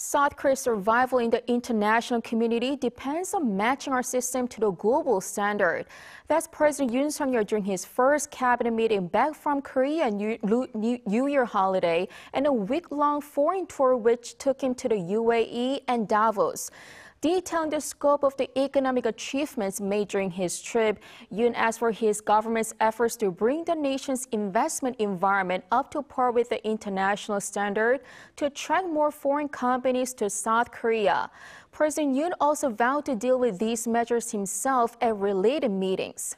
South Korea's survival in the international community depends on matching our system to the global standard. That's President Yoon Suk Yeol during his first cabinet meeting back from Korea New, Year holiday and a week-long foreign tour which took him to the UAE and Davos. Detailing the scope of the economic achievements made during his trip, Yoon asked for his government's efforts to bring the nation's investment environment up to par with the international standard to attract more foreign companies to South Korea. President Yoon also vowed to deal with these measures himself at related meetings.